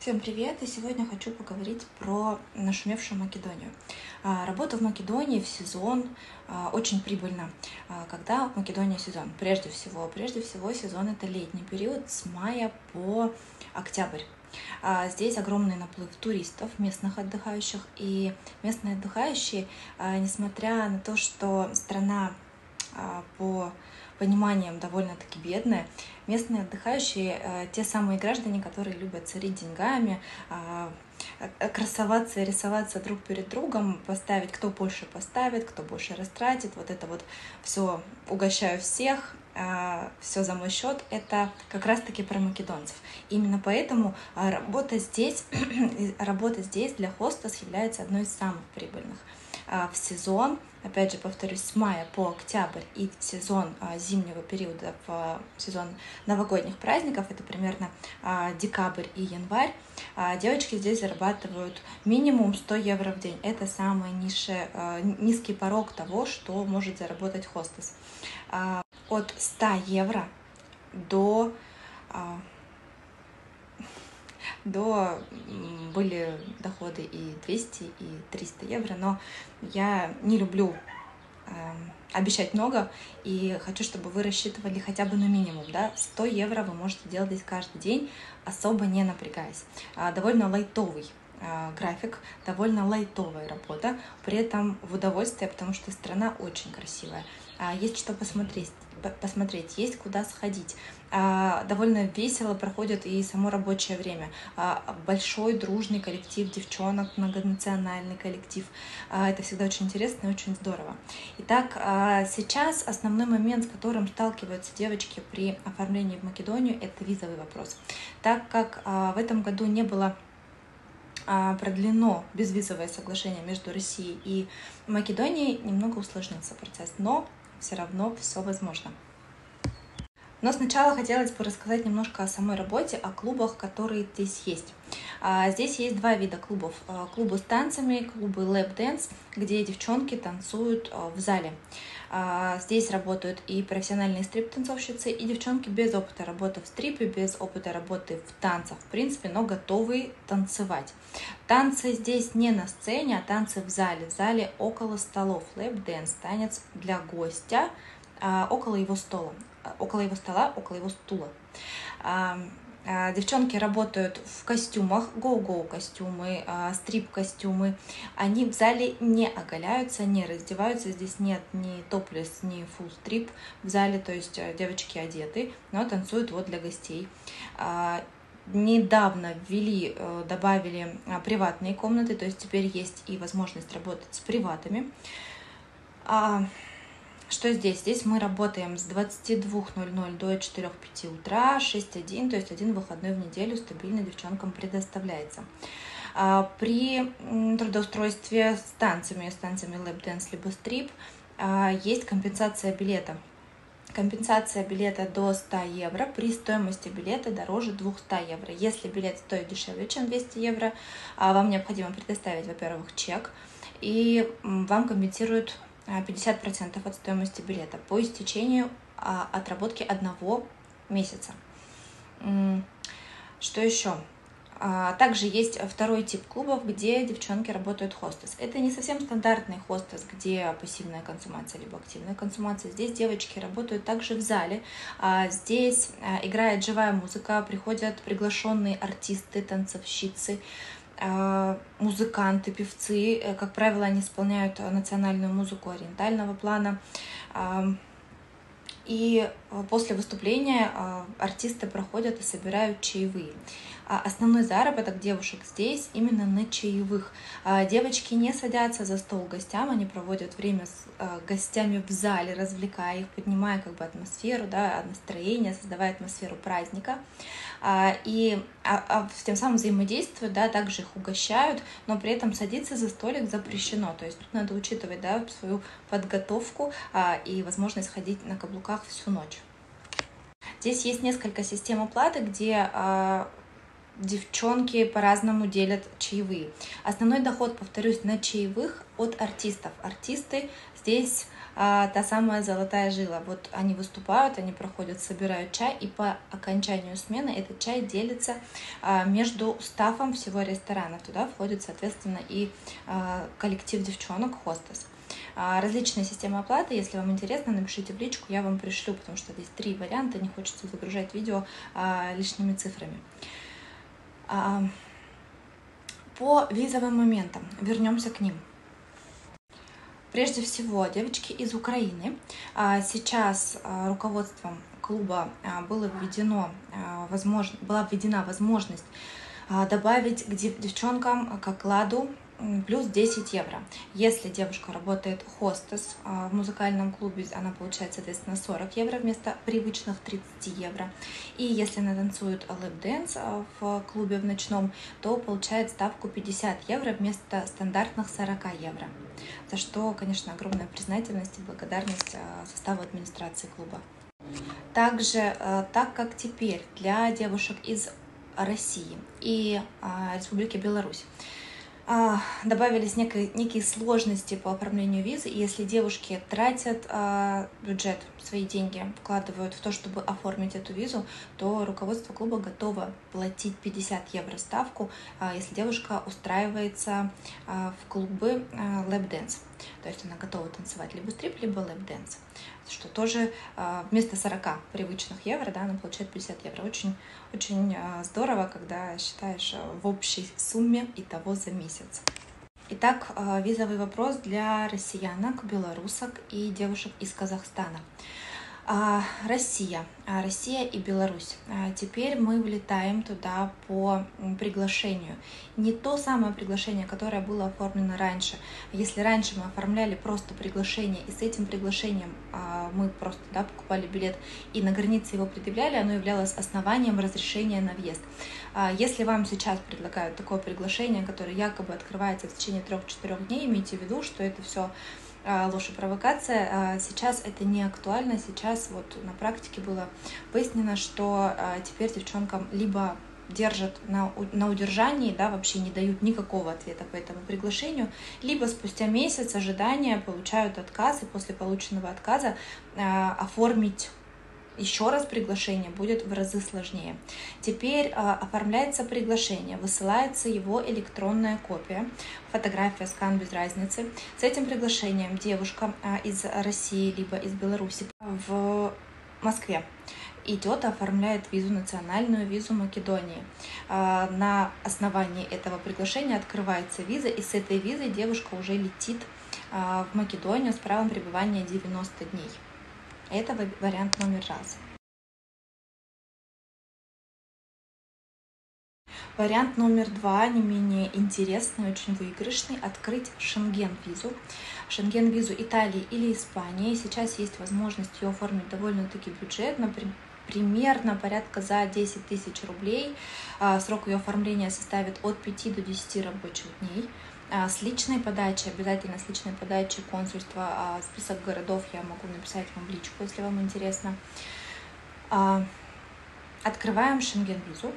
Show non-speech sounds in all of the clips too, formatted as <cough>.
Всем привет! И сегодня хочу поговорить про нашумевшую Македонию. А, работа в Македонии в сезон а, очень прибыльна. А, когда в Македонии сезон? Прежде всего, прежде всего сезон это летний период с мая по октябрь. Здесь огромный наплыв туристов, местных отдыхающих, и местные отдыхающие, несмотря на то, что страна по пониманием довольно-таки бедная. Местные отдыхающие, э, те самые граждане, которые любят царить деньгами, а, э, красоваться и рисоваться друг перед другом, поставить, кто больше поставит, кто больше растратит, вот это вот все угощаю всех, все за мой счет, это как раз-таки про македонцев. Именно поэтому а, работа здесь, <clears throat> работа здесь для хостес является одной из самых прибыльных. А, в сезон, опять же, повторюсь, с мая по октябрь и сезон зимнего периода, в сезон новогодних праздников, это примерно декабрь и январь, девочки здесь зарабатывают минимум 100 евро в день. Это самый низший, низкий порог того, что может заработать хостес. От 100 евро до до были доходы и 200, и 300 евро, но я не люблю э, обещать много, и хочу, чтобы вы рассчитывали хотя бы на минимум, да, 100 евро вы можете делать каждый день, особо не напрягаясь. А, довольно лайтовый а, график, довольно лайтовая работа, при этом в удовольствие, потому что страна очень красивая. А, есть что посмотреть, посмотреть, есть куда сходить. А, довольно весело проходит и само рабочее время. А, большой дружный коллектив девчонок, многонациональный коллектив. Это всегда очень интересно и очень здорово. Итак, сейчас основной момент, с которым сталкиваются девочки при оформлении в Македонию, это визовый вопрос. Так как в этом году не было продлено безвизовое соглашение между Россией и Македонией, немного усложнился процесс, но все равно все возможно. Но сначала хотелось бы рассказать немножко о самой работе, о клубах, которые здесь есть. А, здесь есть два вида клубов. А, клубы с танцами, клубы dance, где девчонки танцуют а, в зале. Здесь работают и профессиональные стрип-танцовщицы, и девчонки без опыта работы в стрипе, без опыта работы в танцах, в принципе, но готовые танцевать. Танцы здесь не на сцене, а танцы в зале. В зале около столов. Dance, танец для гостя, около его стола около его стола, около его стула. Девчонки работают в костюмах, гоу-гоу костюмы, стрип-костюмы. Они в зале не оголяются, не раздеваются. Здесь нет ни топлес, ни full стрип в зале, то есть э, девочки одеты, но танцуют вот для гостей. Недавно ввели, э, добавили приватные комнаты, то есть теперь есть и возможность работать с приватами. Что здесь? Здесь мы работаем с 22.00 до 4-5 утра, 6-1, то есть один выходной в неделю стабильно девчонкам предоставляется. А, при трудоустройстве с танцами, с танцами либо стрип, а, есть компенсация билета. Компенсация билета до 100 евро, при стоимости билета дороже 200 евро. Если билет стоит дешевле, чем 200 евро, а, вам необходимо предоставить, во-первых, чек, и вам компенсируют 50% от стоимости билета по истечению а, отработки одного месяца. Что еще? А, также есть второй тип клубов, где девчонки работают хостес. Это не совсем стандартный хостес, где пассивная консумация либо активная консумация. Здесь девочки работают также в зале. А, здесь играет живая музыка, приходят приглашенные артисты, танцовщицы, а, музыканты, певцы, э, как правило, они исполняют национальную музыку ориентального плана. И э, после выступления э, артисты проходят и собирают чаевые. А основной заработок девушек здесь именно на чаевых. А девочки не садятся за стол гостям, они проводят время с э, гостями в зале, развлекая их, поднимая как бы атмосферу, да, настроение, создавая атмосферу праздника. И тем самым взаимодействуют, да, также их угощают, но при этом садиться за столик запрещено. То есть тут надо учитывать да, свою подготовку и возможность ходить на каблуках всю ночь. Здесь есть несколько систем оплаты, где девчонки по-разному делят чаевые. Основной доход, повторюсь, на чаевых от артистов. Артисты здесь а, та самая золотая жила. Вот они выступают, они проходят, собирают чай, и по окончанию смены этот чай делится а, между стафом всего ресторана. Туда входит, соответственно, и а, коллектив девчонок, хостес. А, различные системы оплаты. Если вам интересно, напишите в личку, я вам пришлю, потому что здесь три варианта, не хочется загружать видео а, лишними цифрами. А, по визовым моментам вернемся к ним. Прежде всего, девочки из Украины. Сейчас руководством клуба было введено, возможно, была введена возможность добавить к девчонкам к окладу плюс 10 евро. Если девушка работает хостес а, в музыкальном клубе, она получает, соответственно, 40 евро вместо привычных 30 евро. И если она танцует lap dance а, в клубе в ночном, то получает ставку 50 евро вместо стандартных 40 евро. За что, конечно, огромная признательность и благодарность а, составу администрации клуба. Также, так как теперь для девушек из России и Республики Беларусь добавились некие, некие сложности по оформлению визы, и если девушки тратят а, бюджет, свои деньги вкладывают в то, чтобы оформить эту визу, то руководство клуба готово платить 50 евро ставку, а, если девушка устраивается а, в клубы а, dance. То есть она готова танцевать либо стрип, либо dance. Что тоже а, вместо 40 привычных евро, да, она получает 50 евро. Очень, очень а, здорово, когда считаешь а, в общей сумме и того за месяц. Итак, визовый вопрос для россиянок, белорусок и девушек из Казахстана. А, Россия, а, Россия и Беларусь. А, теперь мы влетаем туда по приглашению. Не то самое приглашение, которое было оформлено раньше. Если раньше мы оформляли просто приглашение, и с этим приглашением мы просто да, покупали билет и на границе его предъявляли, оно являлось основанием разрешения на въезд. Если вам сейчас предлагают такое приглашение, которое якобы открывается в течение 3-4 дней, имейте в виду, что это все ложь и провокация. А, сейчас это не актуально, сейчас вот на практике было выяснено, что а, теперь девчонкам либо держат на, на удержании, да, вообще не дают никакого ответа по этому приглашению, либо спустя месяц ожидания получают отказ, и после полученного отказа э, оформить еще раз приглашение будет в разы сложнее. Теперь а, оформляется приглашение, высылается его электронная копия, фотография, скан без разницы. С этим приглашением девушка а, из России либо из Беларуси в Москве идет, оформляет визу, национальную визу Македонии. А, на основании этого приглашения открывается виза, и с этой визой девушка уже летит в Македонию с правом пребывания 90 дней. Это вариант номер раз. Вариант номер два, не менее интересный, очень выигрышный, открыть шенген-визу. Шенген-визу Италии или Испании. Сейчас есть возможность ее оформить довольно-таки бюджетно, примерно порядка за 10 тысяч рублей. А, срок ее оформления составит от 5 до 10 рабочих дней. А, с личной подачи, обязательно с личной подачи консульства, а, список городов я могу написать вам в личку, если вам интересно. А, открываем шенген-визу,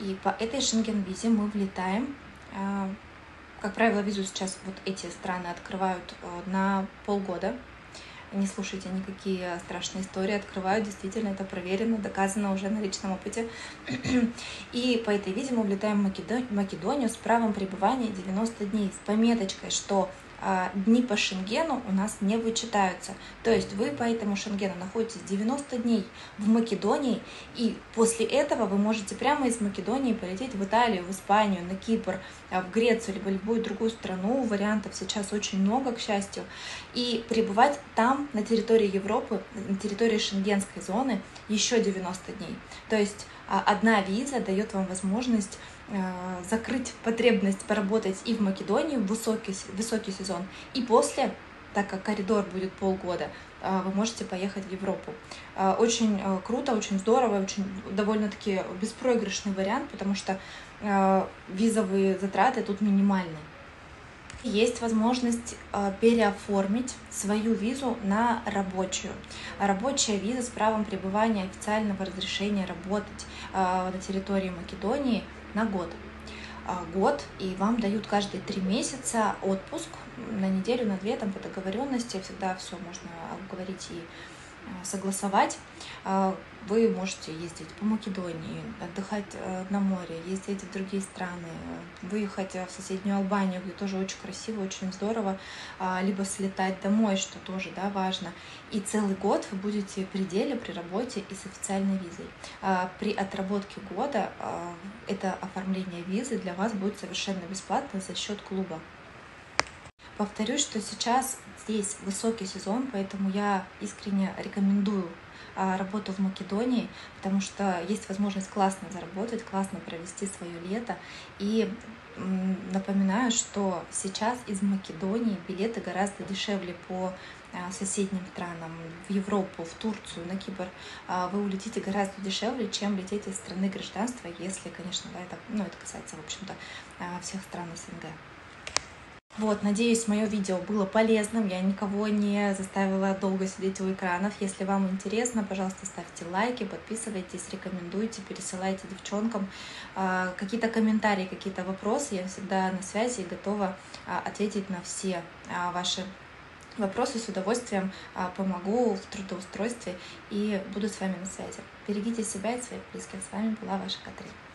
и по этой шенген-визе мы влетаем. Как правило, визу сейчас вот эти страны открывают на полгода, не слушайте никакие страшные истории, открывают, действительно, это проверено, доказано уже на личном опыте. <clears throat> И по этой визе мы влетаем в Македонию с правом пребывания 90 дней, с пометочкой, что дни по Шенгену у нас не вычитаются. То есть вы по этому Шенгену находитесь 90 дней в Македонии, и после этого вы можете прямо из Македонии полететь в Италию, в Испанию, на Кипр, а, в Грецию, либо любую другую страну. Вариантов сейчас очень много, к счастью. И пребывать там, на территории Европы, на территории шенгенской зоны, еще 90 дней. То есть а, одна виза дает вам возможность Э, закрыть потребность поработать и в Македонии в высокий, высокий сезон, и после, так как коридор будет полгода, э, вы можете поехать в Европу. Э, очень круто, очень здорово, очень довольно-таки беспроигрышный вариант, потому что визовые затраты тут минимальные. Есть возможность переоформить свою визу на рабочую. Рабочая виза с правом пребывания официального разрешения работать на территории Македонии – на год. Год, и вам дают каждые три месяца отпуск на неделю, на две, там по договоренности, всегда все можно обговорить и согласовать. Э, вы можете ездить по Македонии, отдыхать э, на море, ездить в другие страны, выехать в соседнюю Албанию, где тоже очень красиво, очень здорово, либо слетать домой, что тоже да, важно. И целый год вы будете при деле, при работе и с официальной визой. При отработке года это оформление визы для вас будет совершенно бесплатно за счет клуба. Повторюсь, что сейчас здесь высокий сезон, поэтому я искренне рекомендую а, работу в Македонии, потому что есть возможность классно заработать, классно провести свое лето. И напоминаю, что сейчас из Македонии билеты гораздо дешевле по а, соседним странам, в Европу, в Турцию, на Кипр, а, вы улетите гораздо дешевле, чем лететь из страны гражданства, если, конечно, да, это, ну, это касается, в общем-то, всех стран СНГ. Вот, надеюсь, мое видео было полезным. Я никого не заставила долго сидеть у экранов. Если вам интересно, пожалуйста, ставьте лайки, подписывайтесь, рекомендуйте, пересылайте девчонкам а, какие-то комментарии, какие-то вопросы. Я всегда на связи и готова а, ответить на все а, ваши вопросы с удовольствием помогу в трудоустройстве и буду с вами на связи. Берегите себя и своих близких. С вами была ваша Катрина.